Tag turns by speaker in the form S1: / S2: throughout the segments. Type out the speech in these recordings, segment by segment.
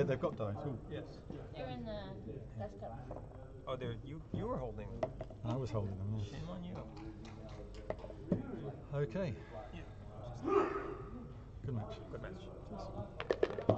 S1: but they, they've got dice. Ooh.
S2: Yes.
S3: They're in the desktop.
S2: Oh, there you you were holding them.
S1: I was holding them. Yes.
S2: Shame on you.
S1: Okay.
S2: Yeah.
S1: Good match.
S2: Good match.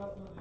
S3: One.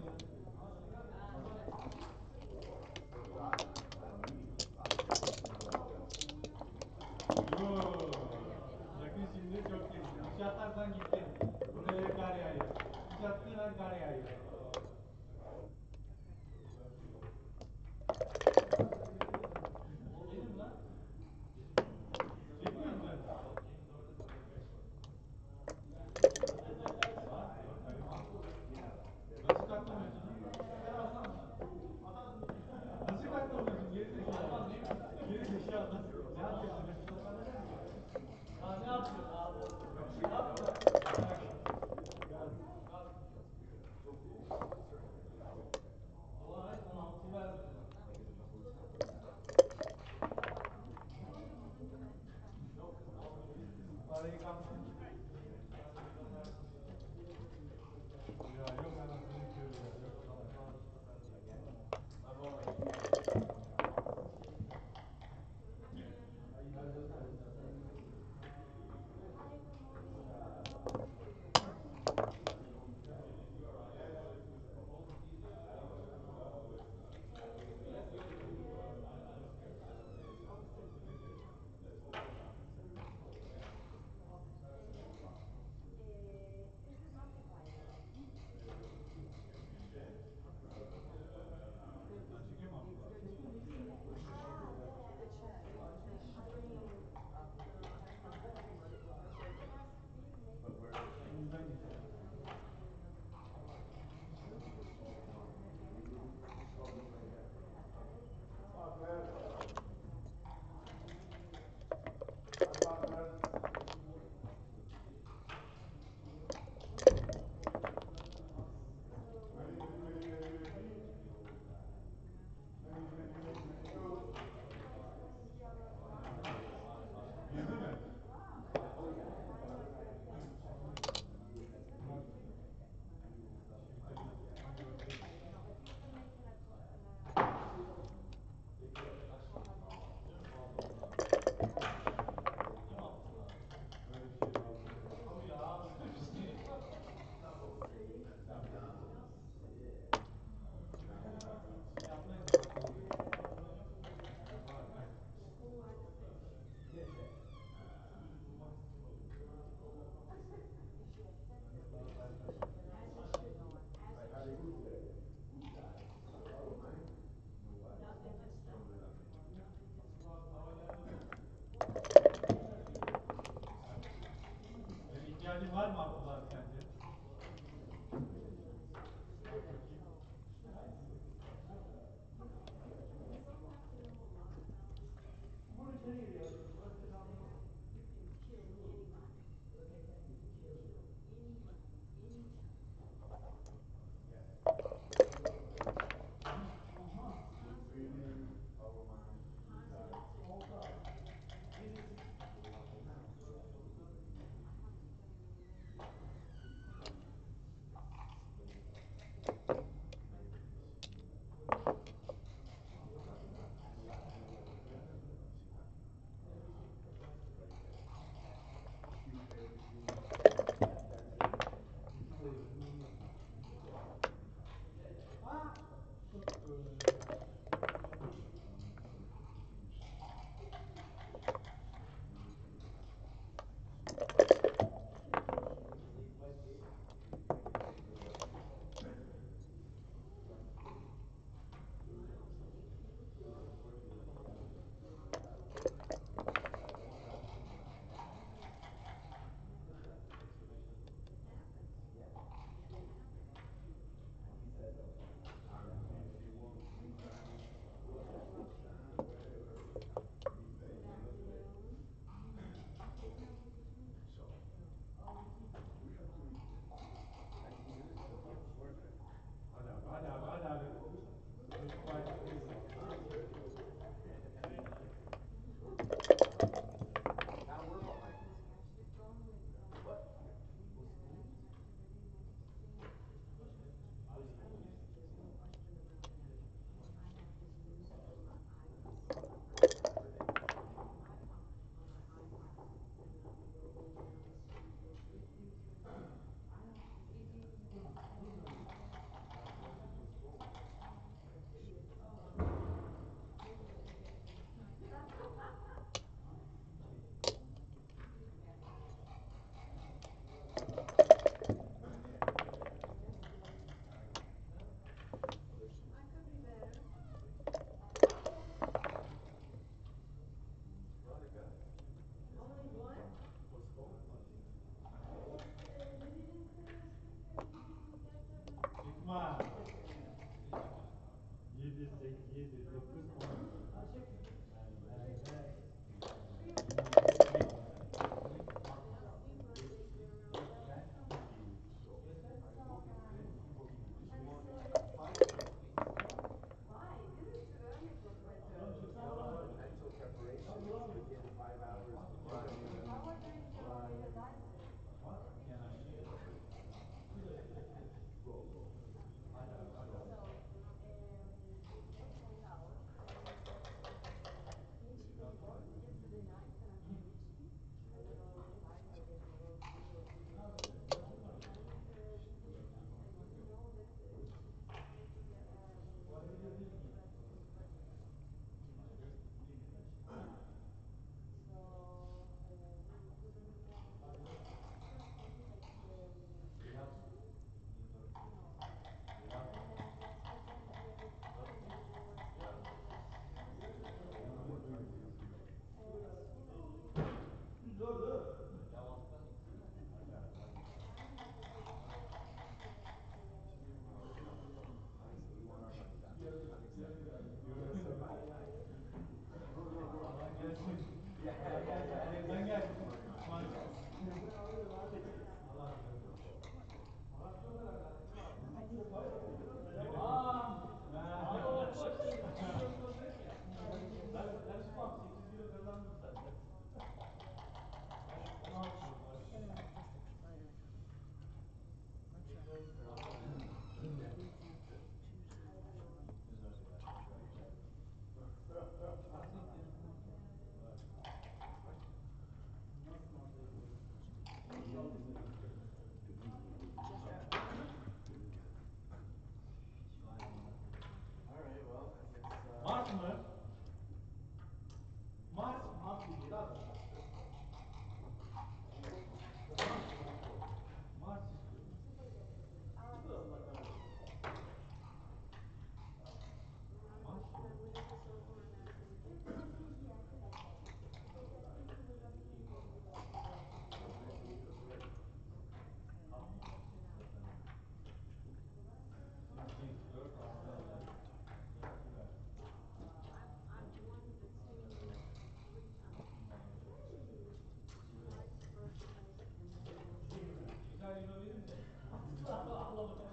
S3: I love it.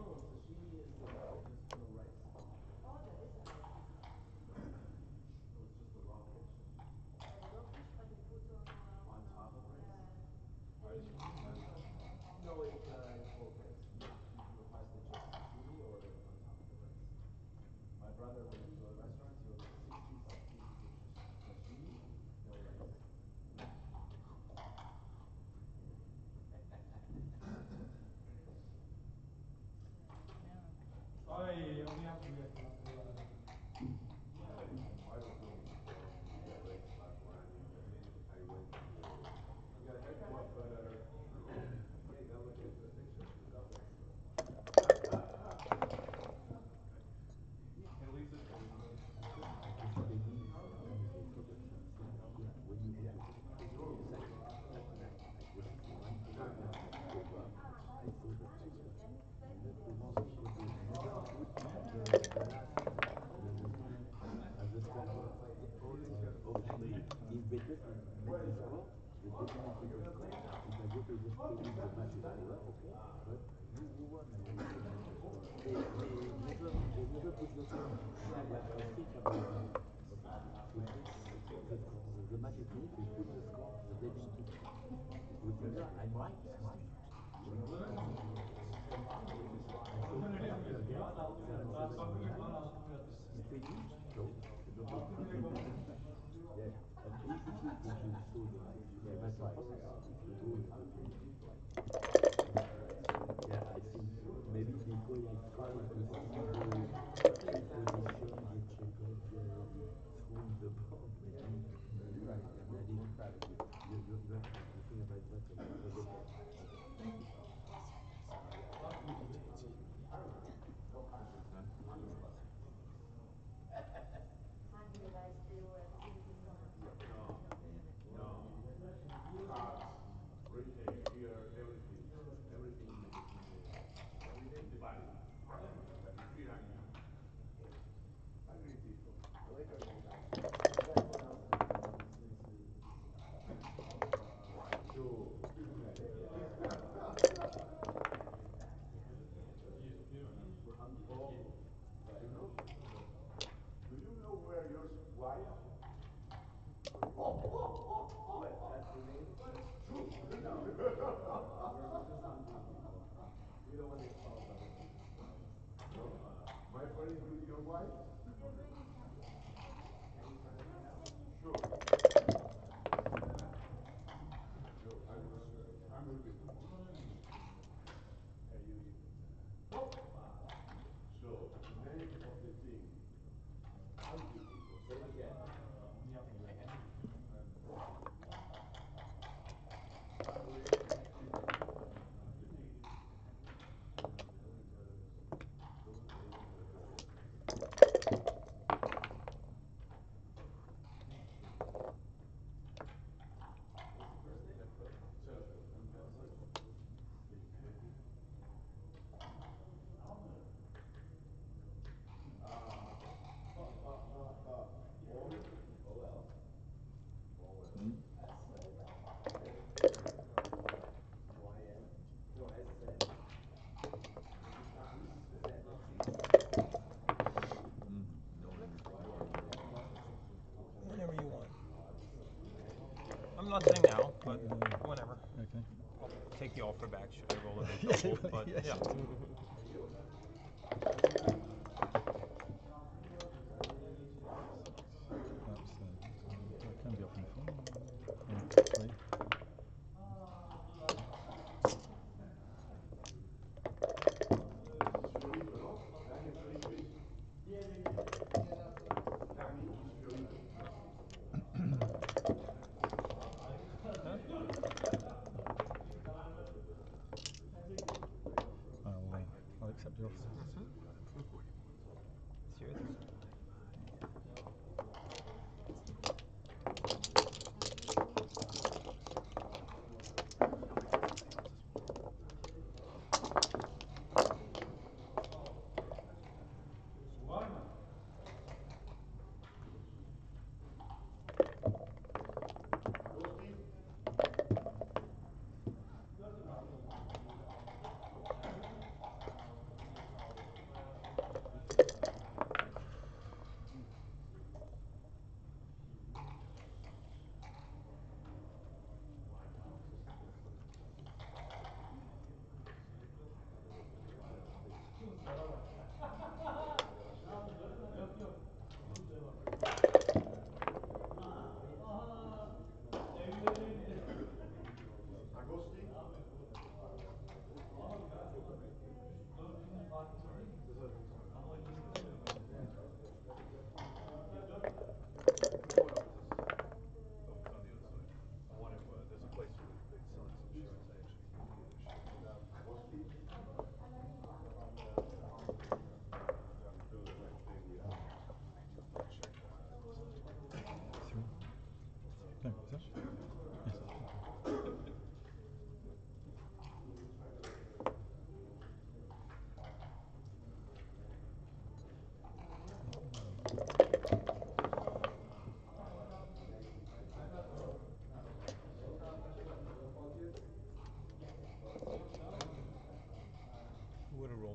S4: alone. Aí, ó. Yeah, Not saying now, but.
S1: Okay.
S4: I'll take the offer back. Should I roll it? Double, but yeah.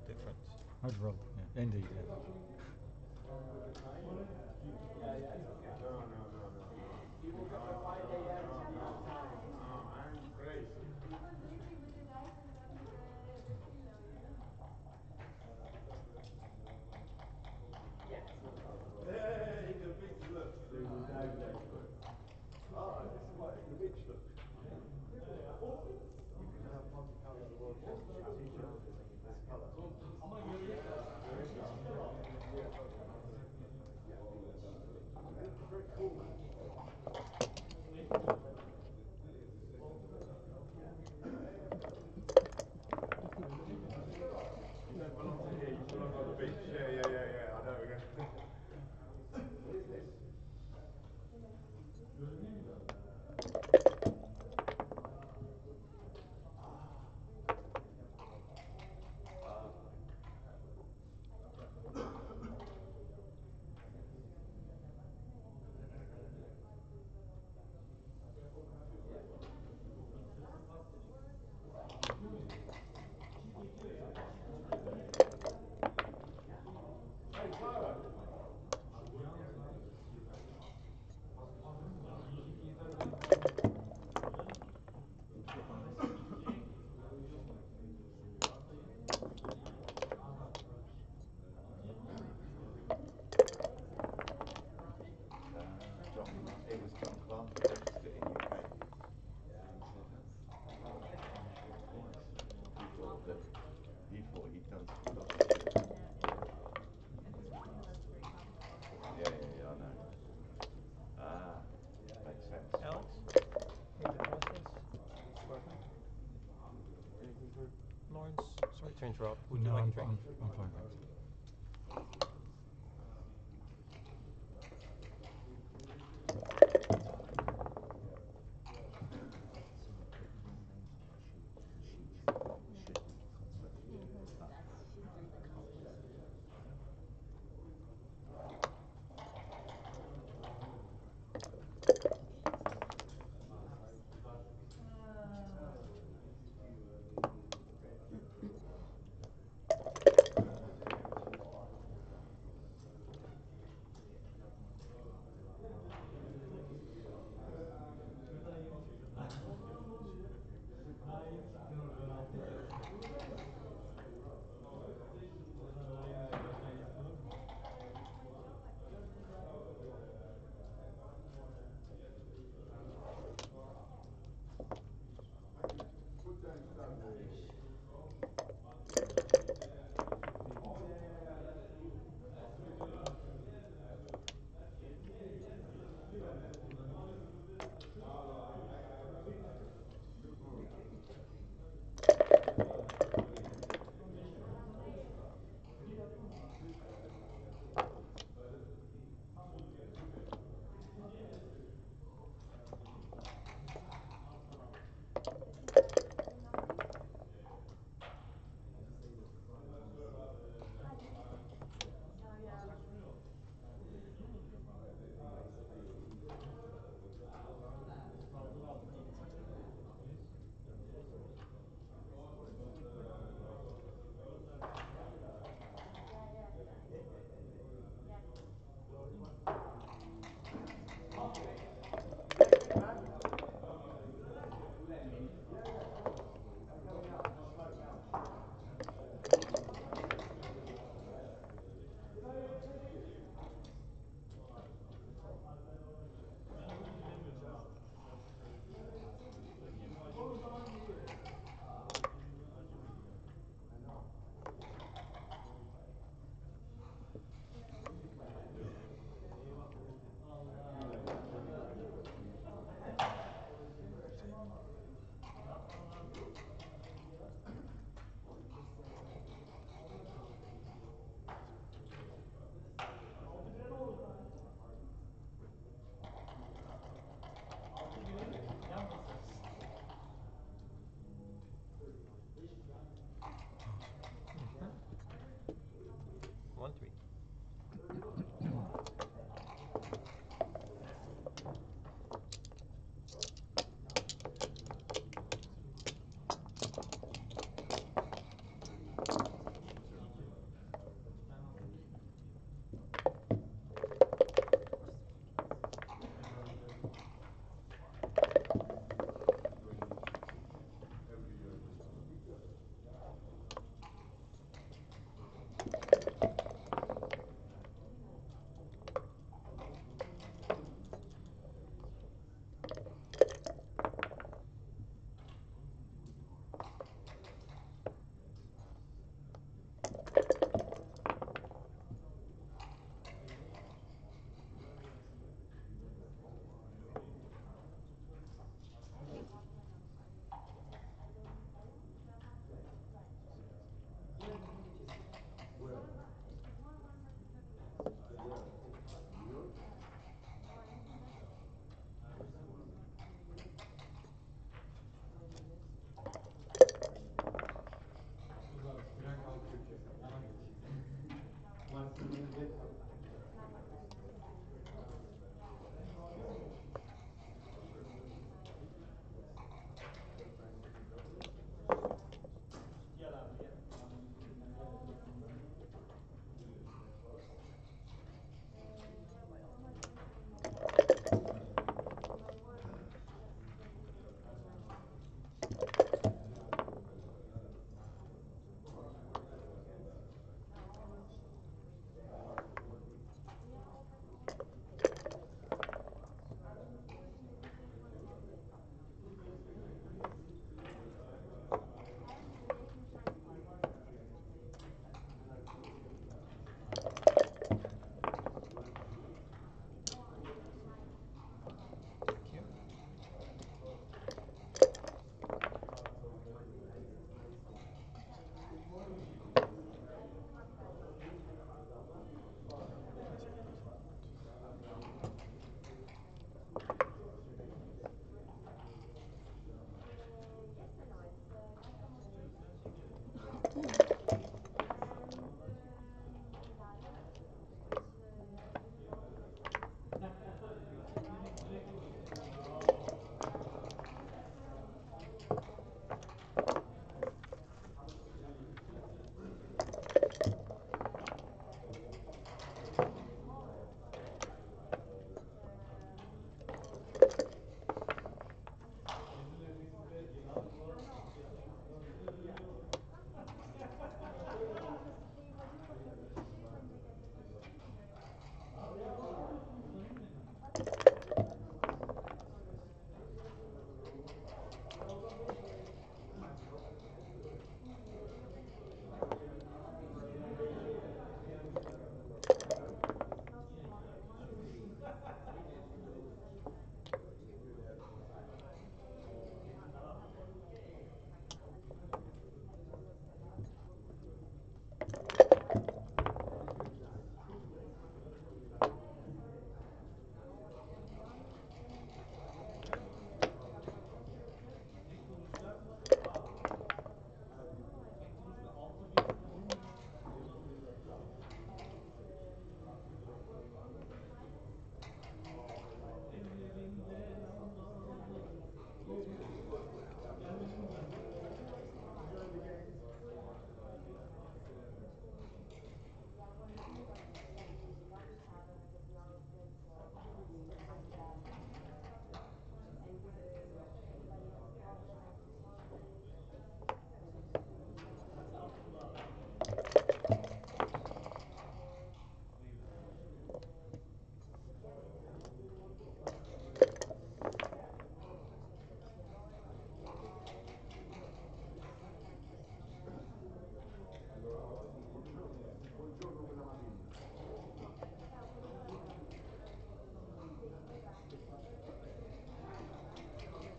S2: difference. Overall, yeah. indeed. Yeah.
S4: interrupt. Would
S2: no, you
S4: like
S2: I'm,
S4: a drink?
S2: I'm, I'm fine.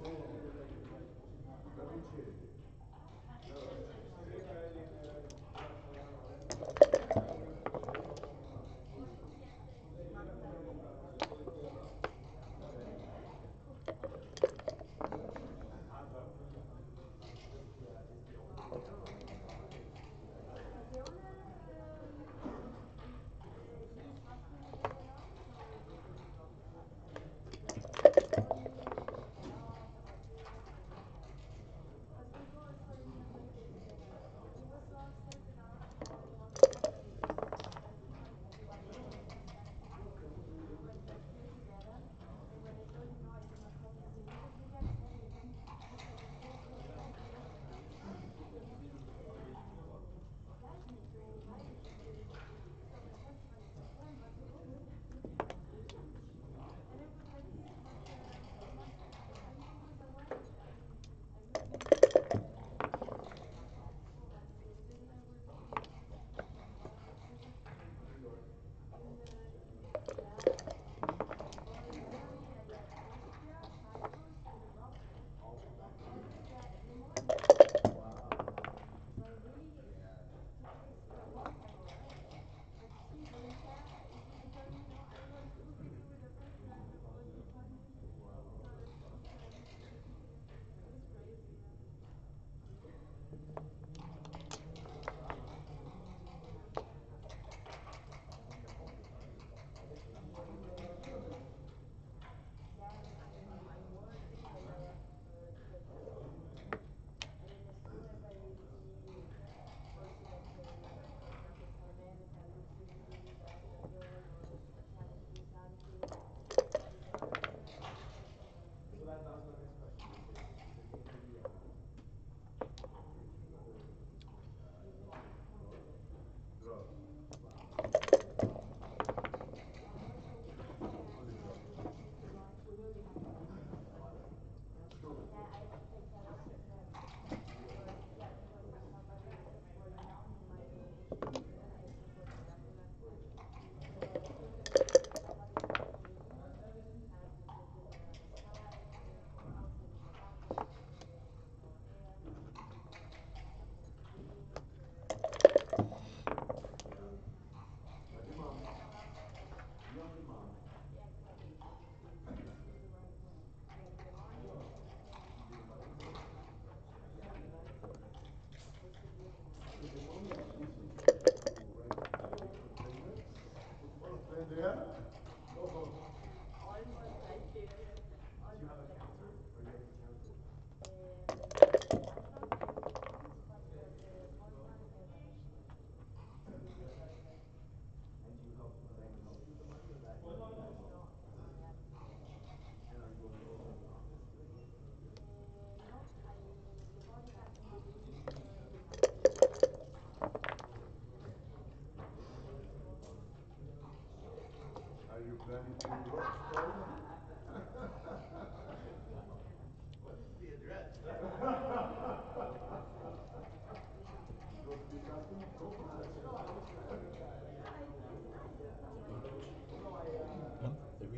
S2: Lord.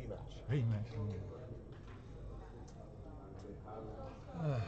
S2: rematch.
S1: Rematch. Uh.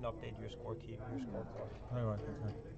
S4: didn't update your score key your
S1: scorecard. Oh, okay.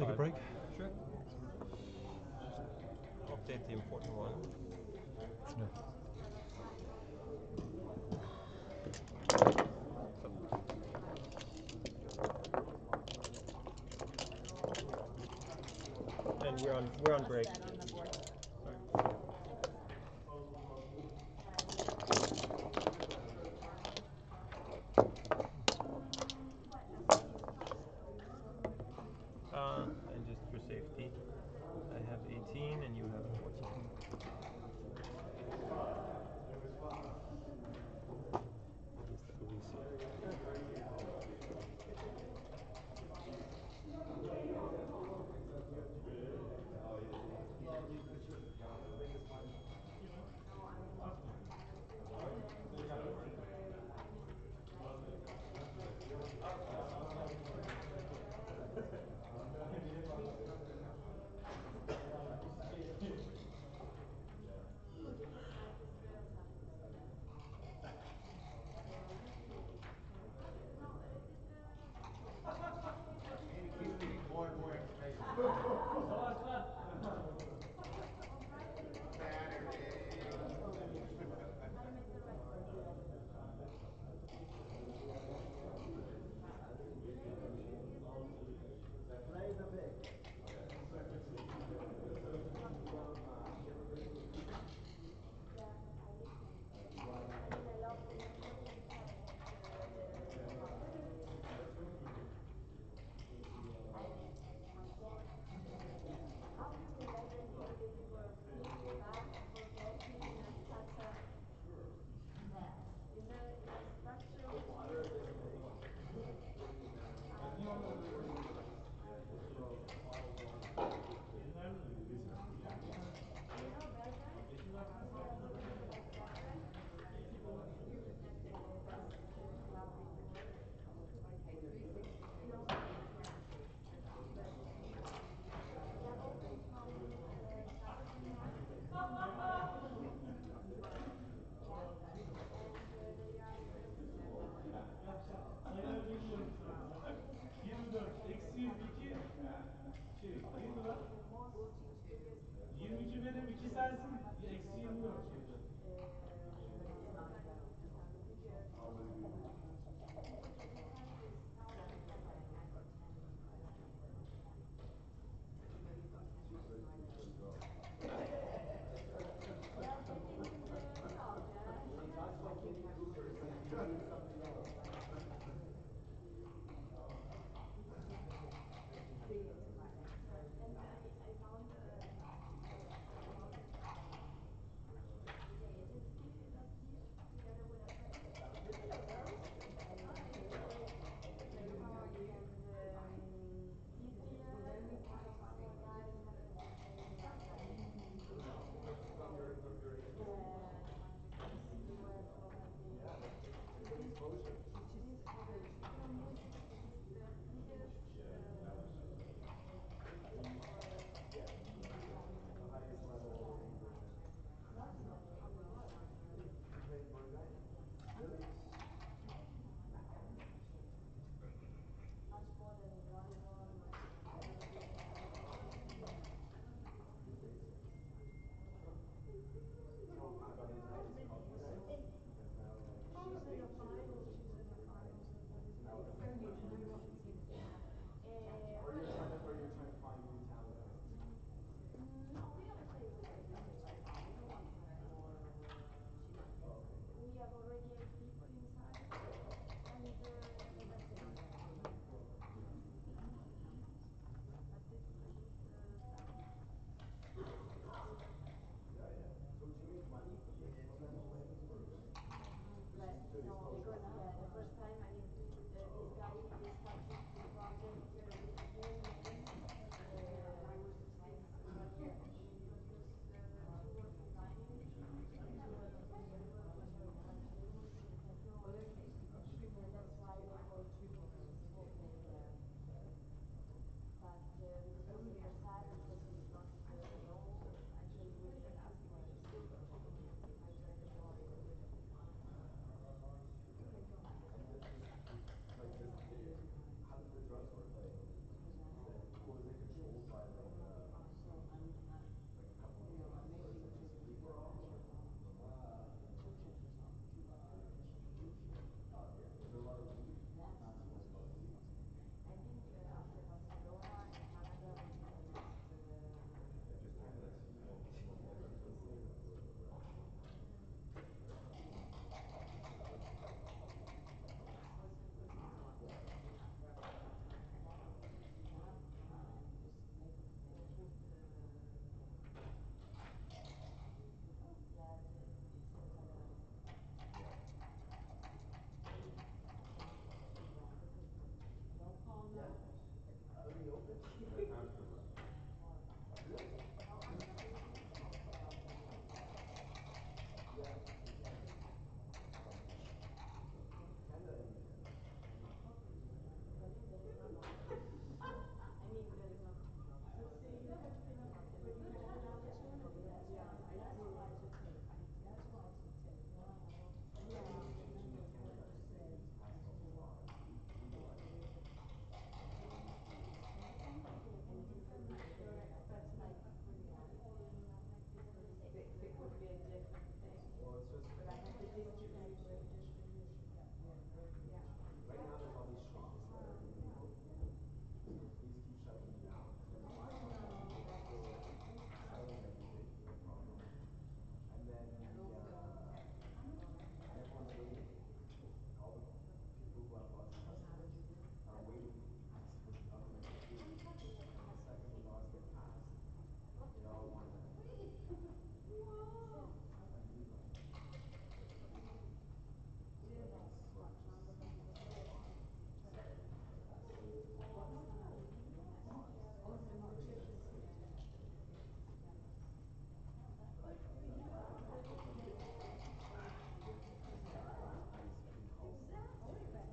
S1: take a break?
S4: Sure. Update the important one.
S1: No.
S4: And we're on we're on break.
S5: 20 cümlede ikişer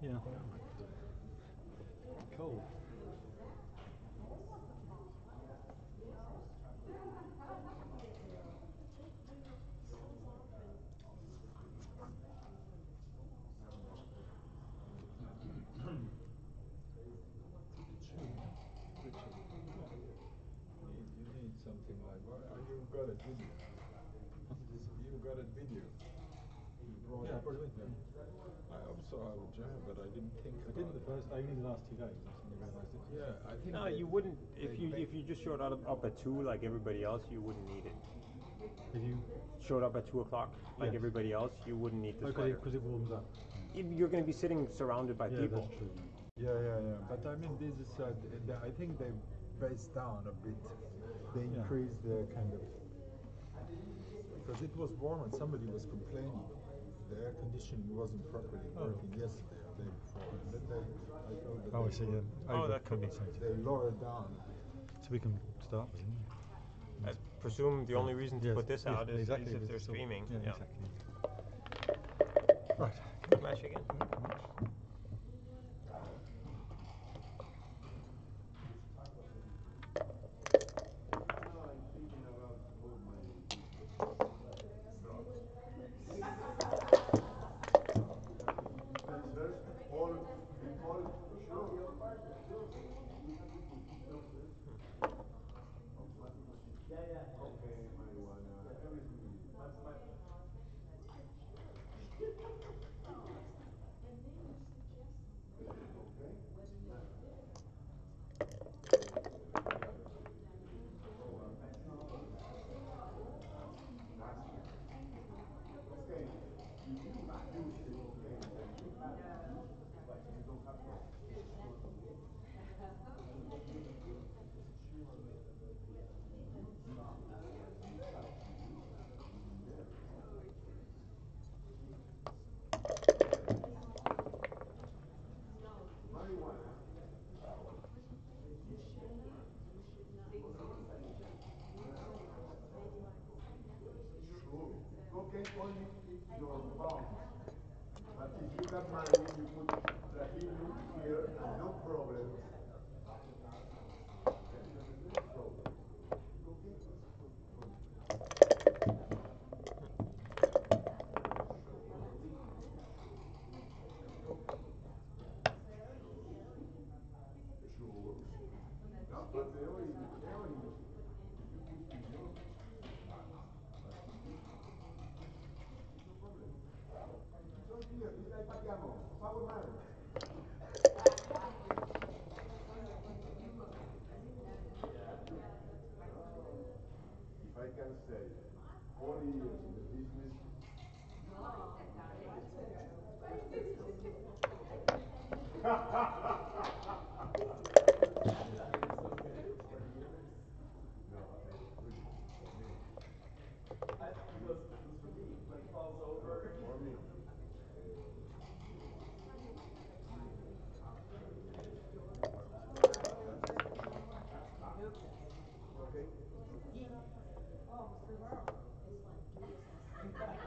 S1: Yeah. Cold.
S6: You need something like, well, uh, you got it video. You got it video. You brought
S1: Yeah,
S6: it.
S1: brought it.
S6: I also jam, but I didn't think
S1: I
S6: about
S1: didn't the
S6: it.
S1: first, only the last two days. I suddenly realised it.
S6: Yeah, I think.
S4: No,
S6: they-
S4: you wouldn't, if
S6: they
S4: you,
S6: make-
S4: if you just showed up, up at two like everybody else, you wouldn't need it.
S1: If you,
S4: Showed up at two o'clock like
S1: Yes.
S4: everybody else, you wouldn't need the
S1: okay,
S4: sweater.
S1: because it warms up.
S4: If You're gonna be sitting surrounded by
S1: yeah,
S4: people.
S1: that's true.
S6: Yeah, yeah, yeah, but I mean, this is, uh, th- th- I think they based down a bit. They
S1: Yeah.
S6: increased the kind of, because it was warm and somebody was complaining. The air conditioning wasn't properly
S1: Oh.
S6: working yesterday or day before. And then they, I thought that
S1: Oh, I
S6: they,
S1: see. Yeah.
S4: Oh, that could be-
S1: compensated.
S6: they lowered down.
S1: So we can start, isn't it?
S4: I presume the only reason to
S1: Yes,
S4: put this
S1: yes,
S4: out is, is if they're
S1: the
S4: streaming.
S1: Yeah,
S4: Yeah.
S1: exactly. Right.
S4: Smash again.
S7: Mm-hmm. Paquiamo, tomorrow is like, do this.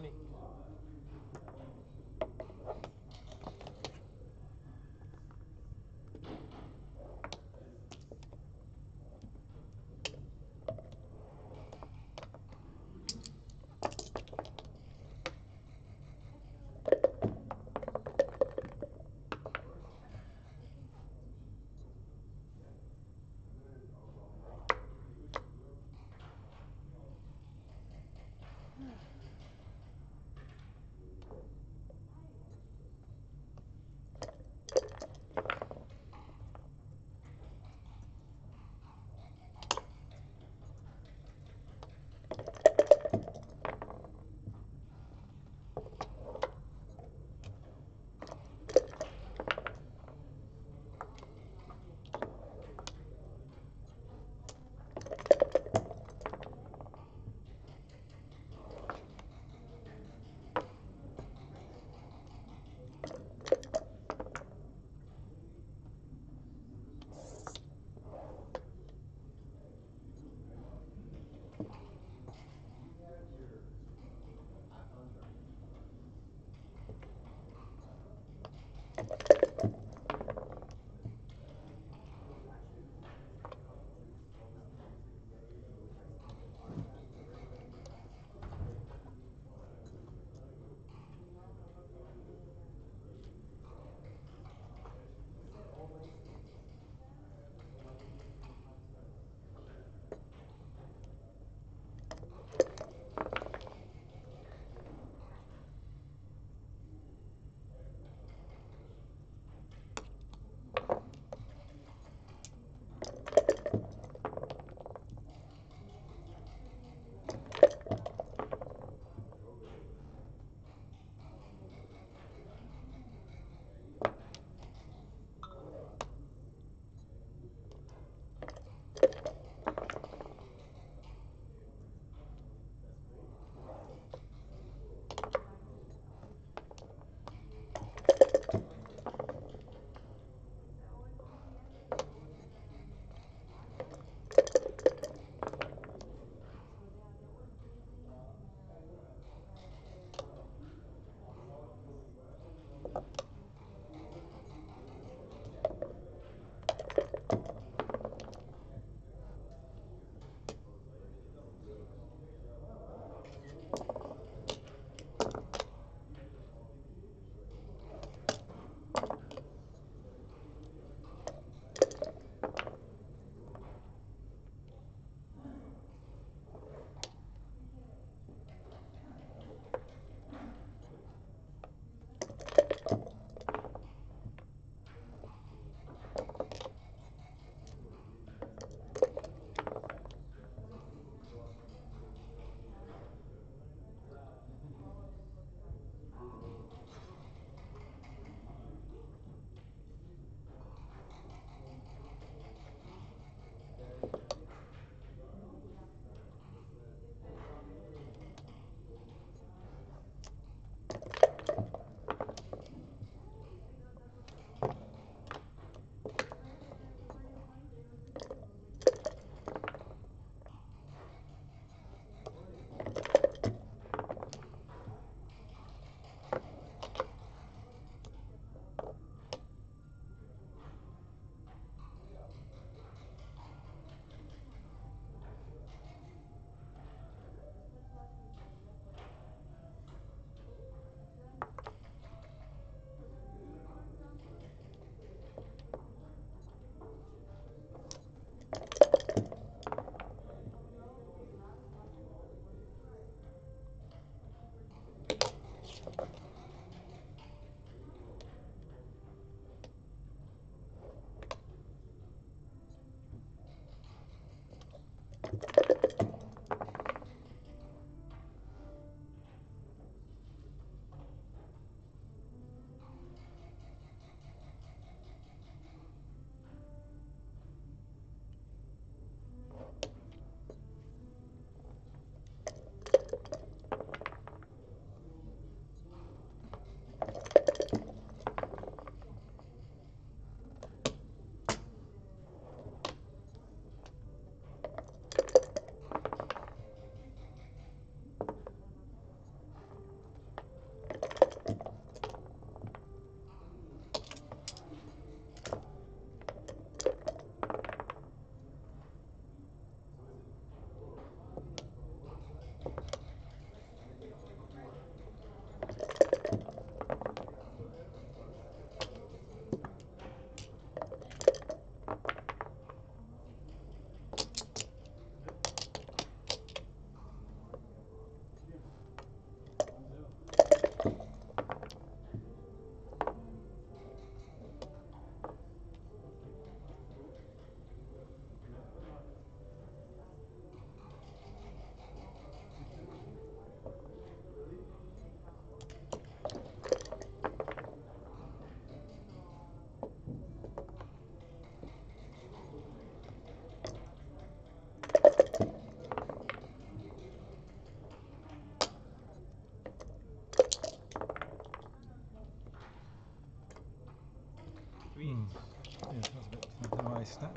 S8: morning.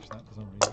S8: watch that
S9: for some reason.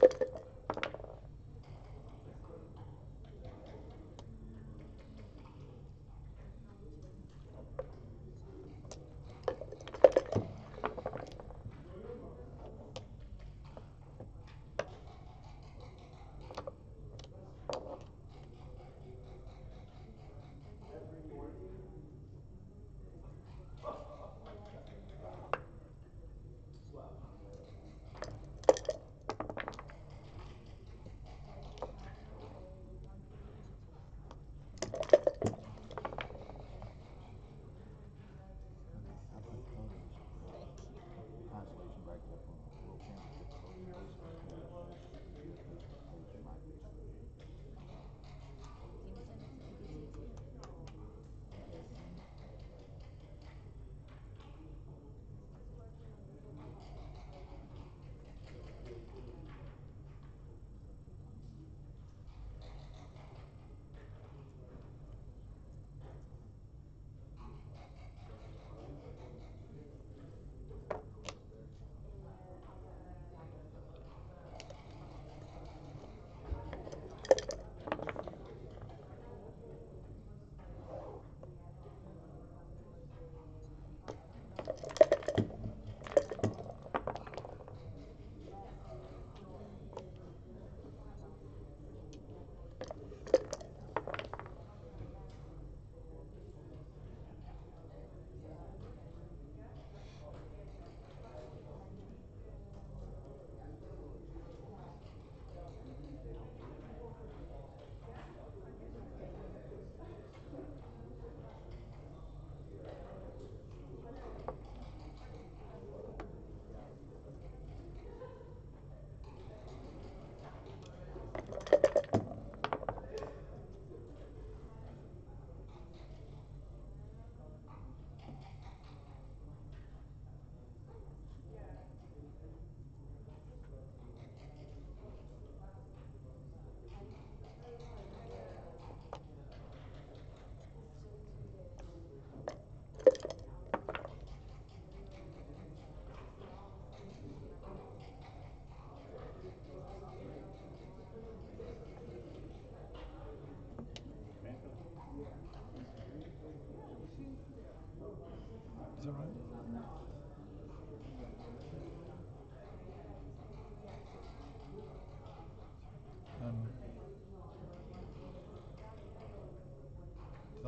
S9: Thank you.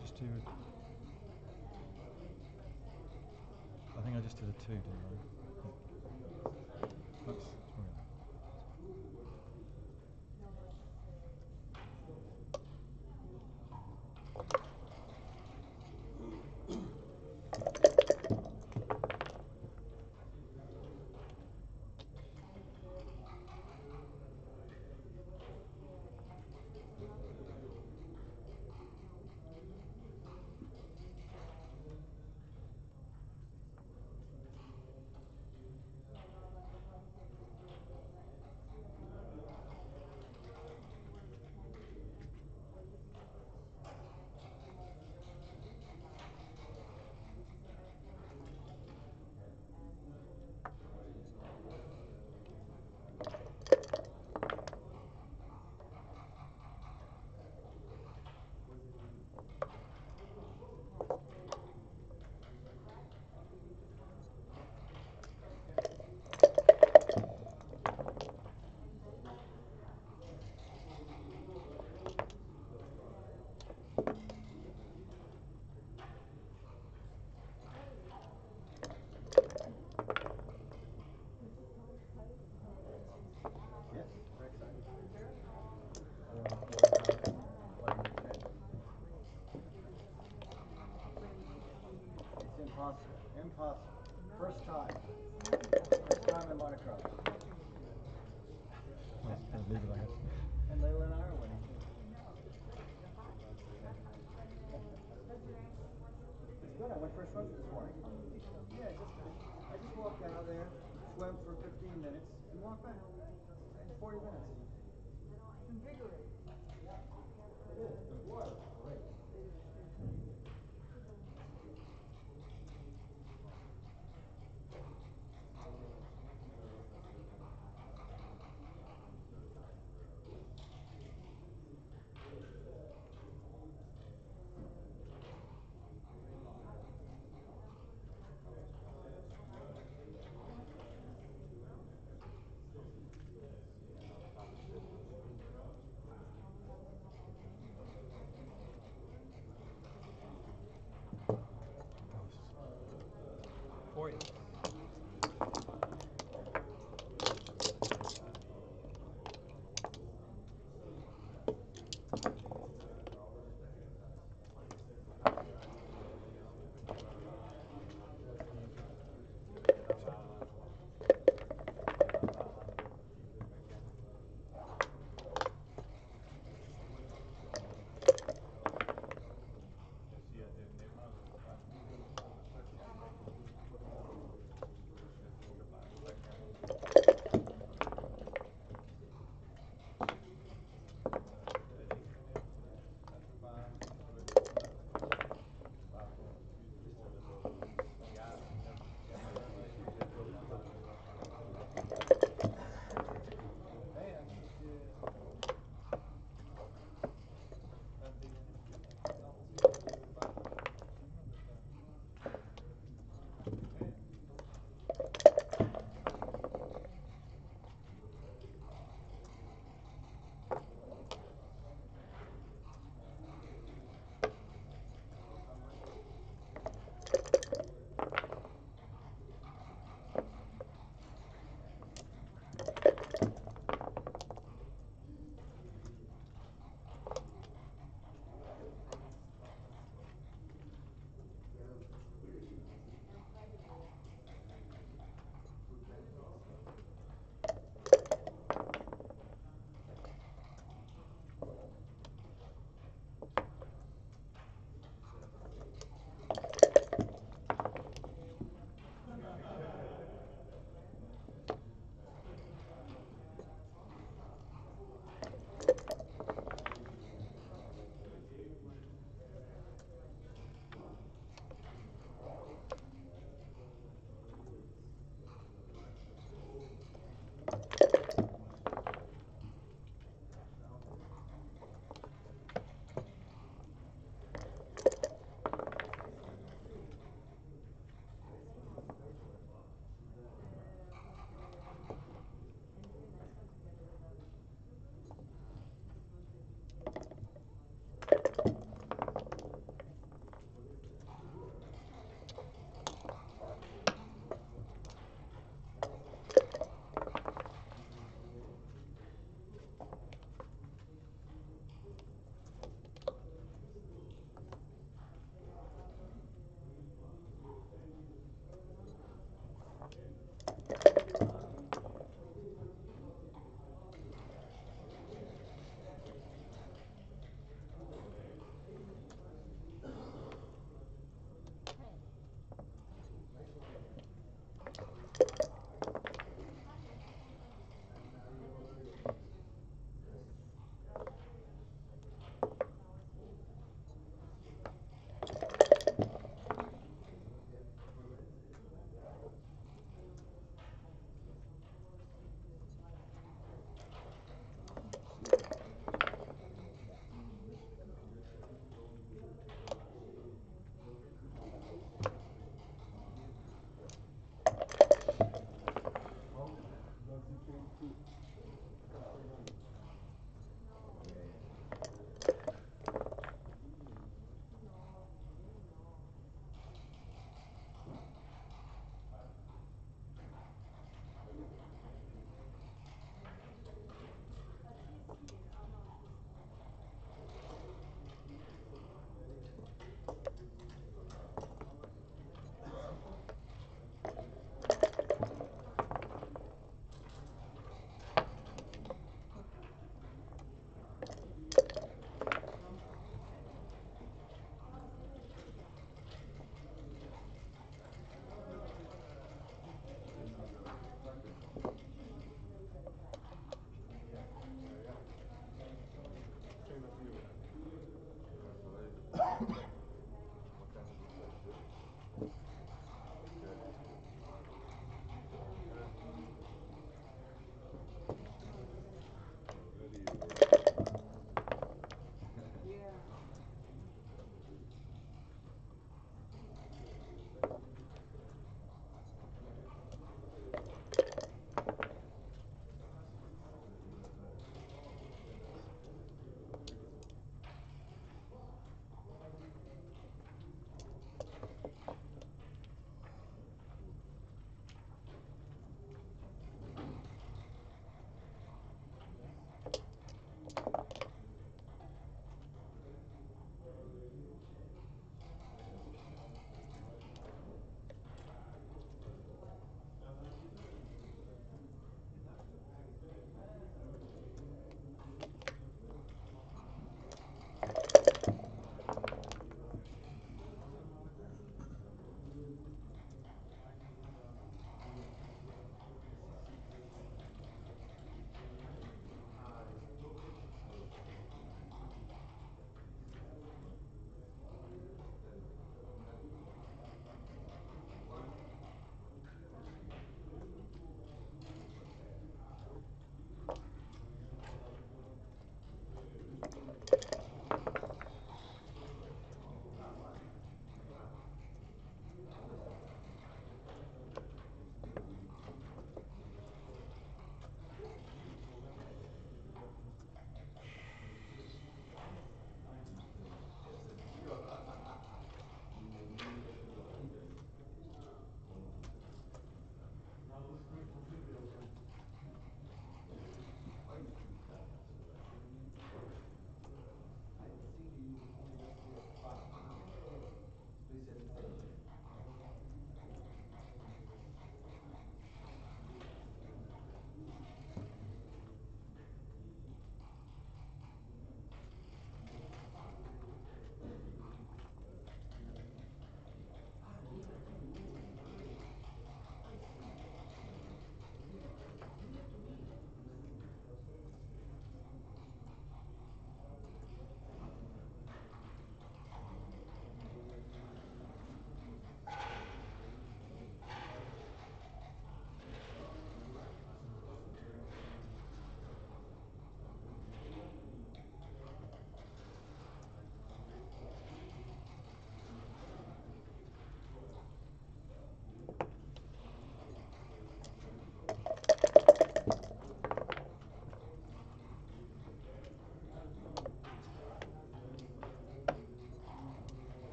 S1: Just do? I think I just did a two, didn't I? Yeah. That's sorry.
S8: Yes, very excited. It's impossible. First time. First time in
S1: guess.
S8: And Layla and I are winning. It's good, I went for a swim this morning. Yeah, just, I just walked out of there, swam for fifteen minutes, and walked back. In forty minutes.
S10: Invigorating.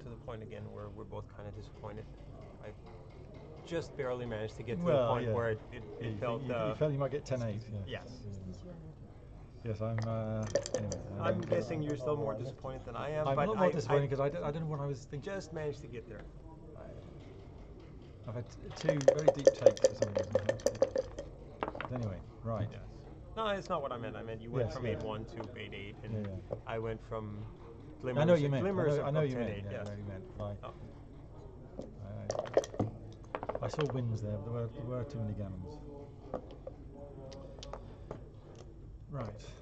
S4: Point again where we're both kind of disappointed. I just barely managed to get to
S1: well,
S4: the point
S1: yeah.
S4: where it, it, it
S1: you,
S4: felt.
S1: you,
S4: uh,
S1: you felt you might get 10 8. Yeah.
S4: Yes.
S1: Yes, I'm. Uh, anyway,
S4: I'm guessing you're still more disappointed than I am.
S1: I'm
S4: but
S1: a lot more
S4: I,
S1: disappointed because I, don't- know what I was thinking.
S4: just managed to get there.
S1: I've had two very deep takes for some reason. But anyway, right.
S4: Yes. No, it's not what I meant. I meant you went
S1: Yes,
S4: from
S1: yeah.
S4: eight one to eight eight, and
S1: Yeah, yeah.
S4: I went from glimmers.
S1: I know you meant. I know, I know you meant. Yeah,
S4: yes.
S1: I you meant. I,
S4: Oh.
S1: I, I saw wins there, but there were, there were too many gammons. Right.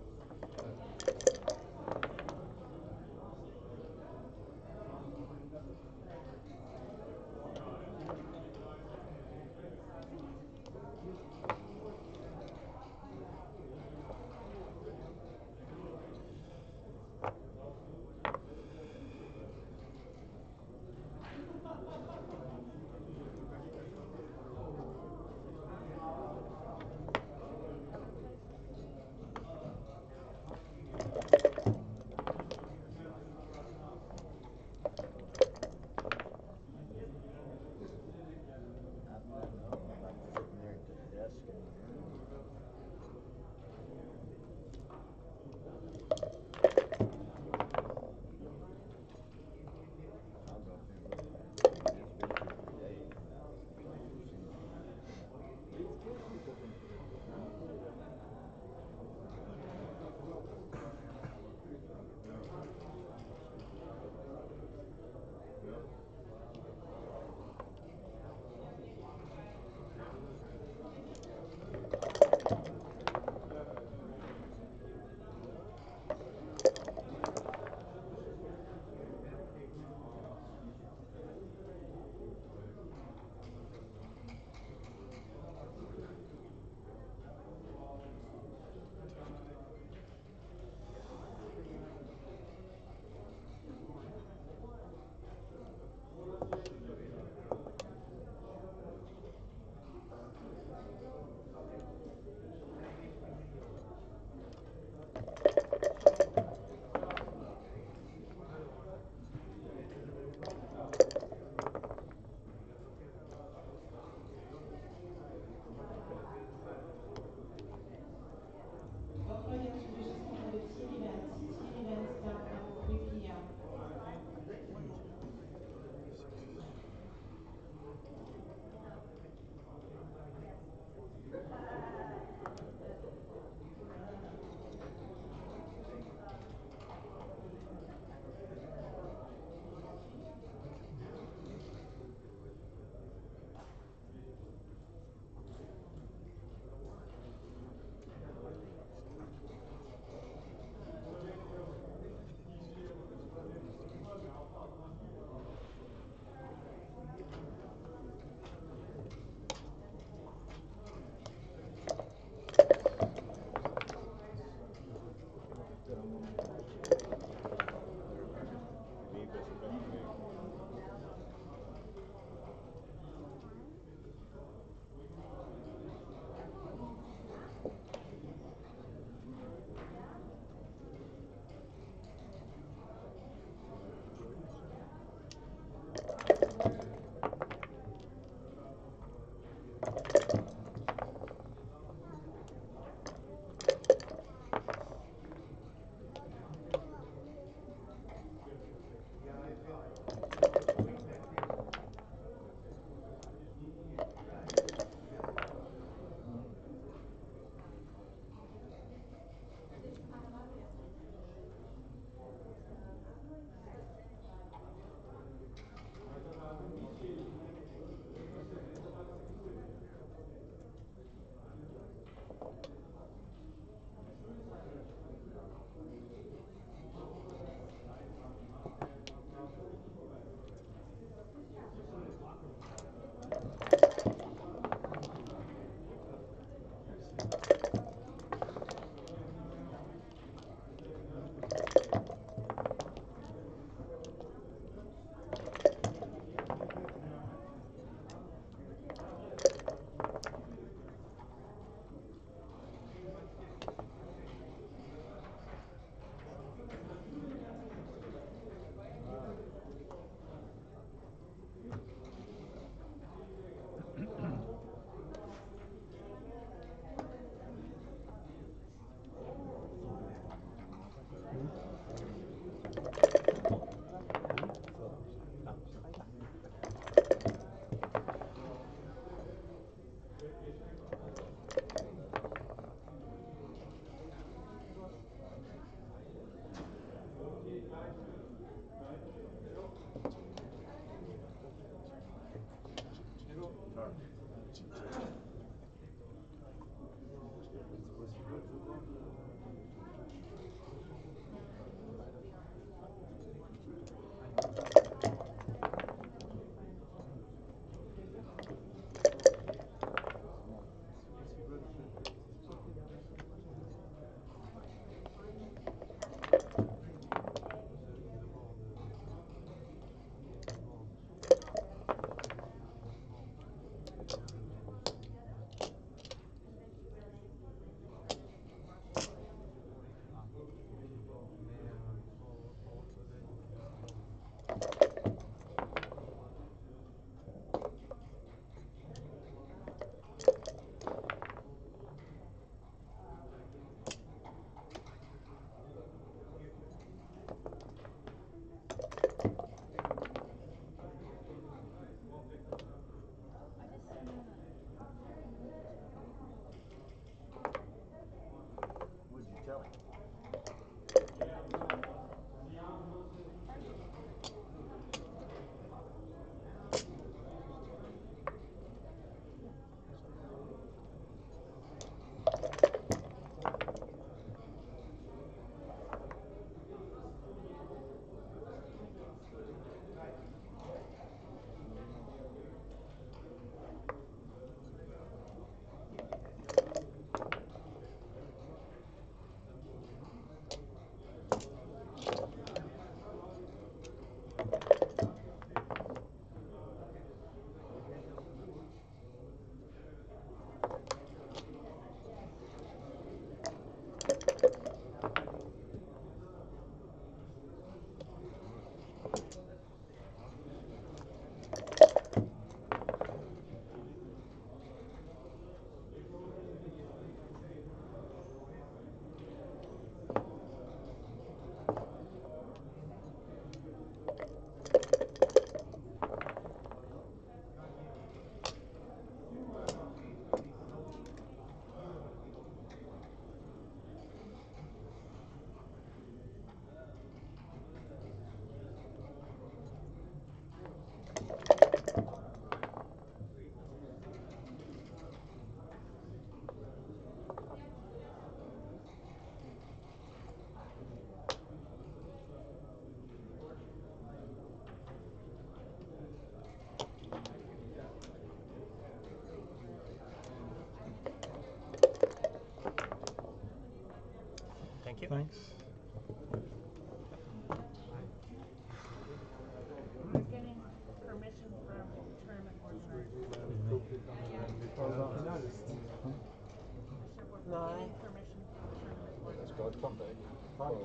S6: Some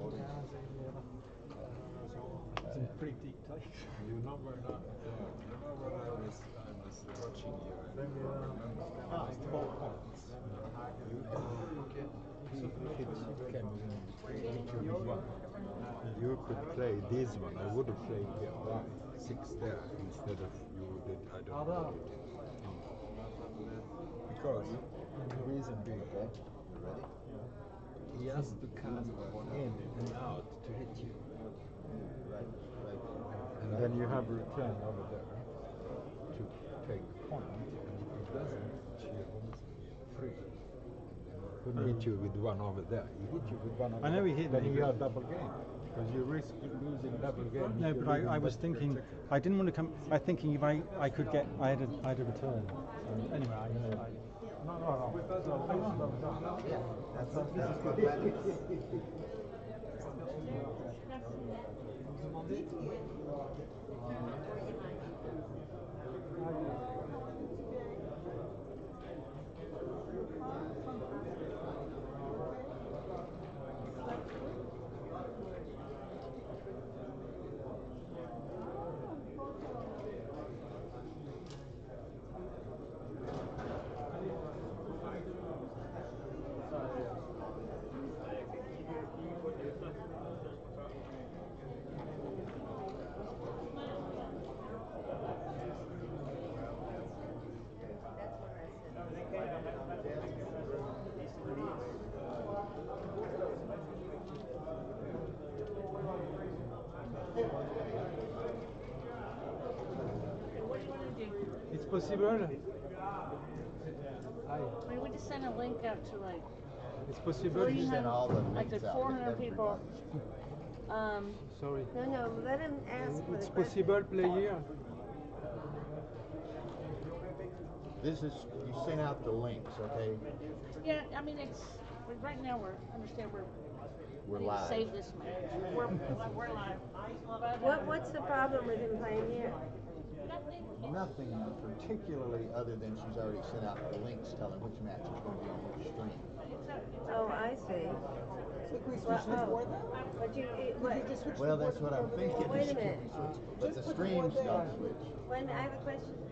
S6: pretty deep. You know when I, you when I was, I was watching you. and you points. You, between you. Could play this one. I would have played the one six there instead of you did. I don't know. Because the reason being,
S8: you ready?
S6: He has to cast in and out to hit you.
S8: Right, right.
S6: And then you have a return over there to take the point, and if it doesn't, she owns free. Couldn't hit you with one over there. He hit you with one over
S1: I know
S6: there.
S1: he hit
S6: then
S1: me,
S6: you have double game. Because you risk losing double game.
S1: No, but I, I was thinking,
S6: to.
S1: I didn't want to come, I thinking if I, I could get, I had a, I had a return. So anyway, I, I,
S6: No, no, no.
S8: Yeah, that's, that's what matters.
S10: That's what I said.
S3: What do you wanna do?
S1: it's possible,
S3: Maybe we just send a link out to like,
S1: it's possible.
S3: What do you
S8: Send all the
S3: like
S8: links
S3: the
S8: out to
S3: hundred people. Um,
S1: Sorry.
S10: No, no, let him ask for the
S1: It's
S10: question.
S1: possible play here.
S8: This is, you sent out the links, okay?
S3: yeah, I mean, it's, we- right now we're, understand we're,
S8: We're
S3: we need to
S8: live.
S3: save this man. We're, we're live.
S10: What, what's the problem with him playing here?
S3: Nothing.
S8: Nothing particularly other than she's already sent out the links telling which match is gonna be on which stream.
S3: It's a, it's a.
S10: Oh, I see. Well, oh, But you, it- what,
S8: Well, that's what I'm thinking.
S10: Wait a minute.
S8: But the streams don't switch.
S10: wait a minute, I have a question.